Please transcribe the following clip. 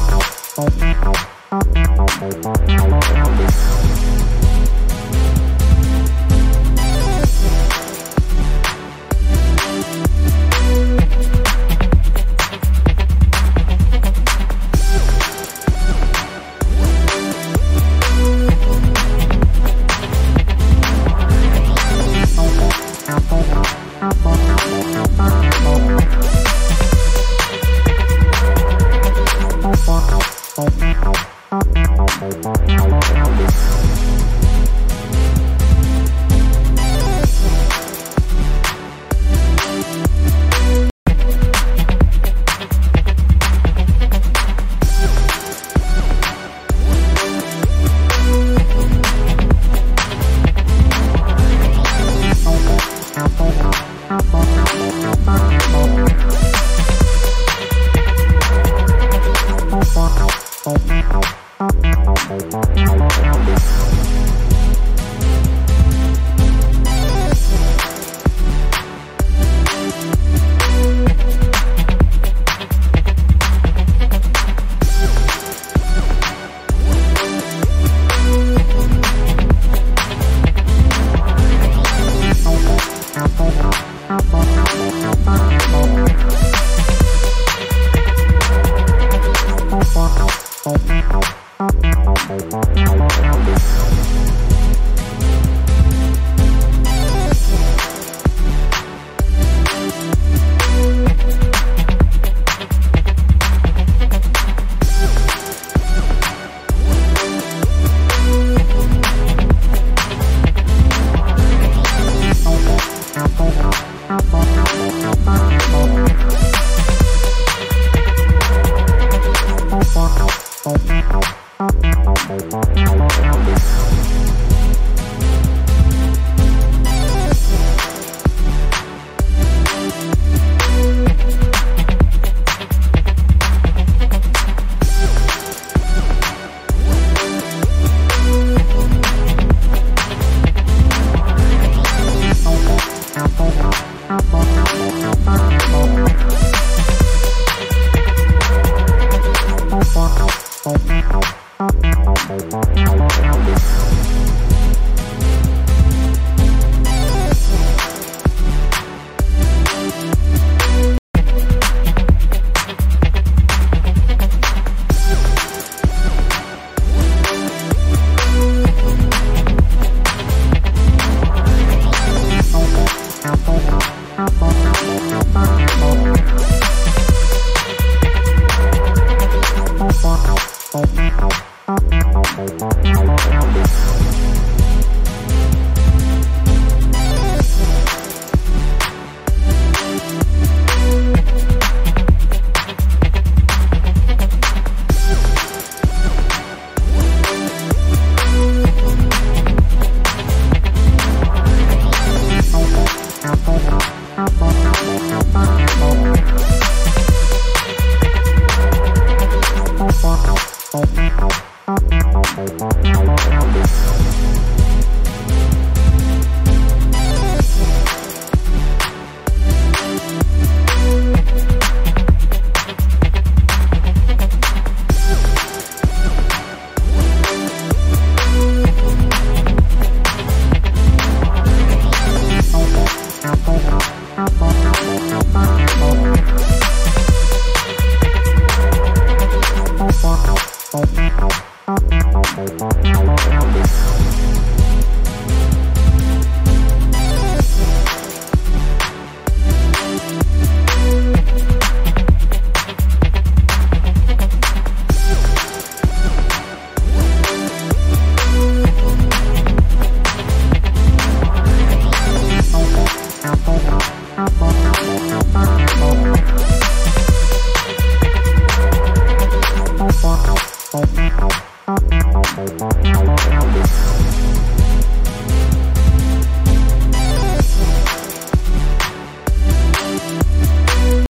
Thank home. You. oh Thank